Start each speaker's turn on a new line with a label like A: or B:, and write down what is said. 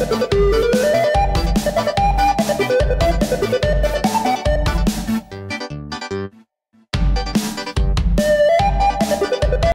A: Ha ha ha!